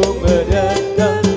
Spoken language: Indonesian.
mendatang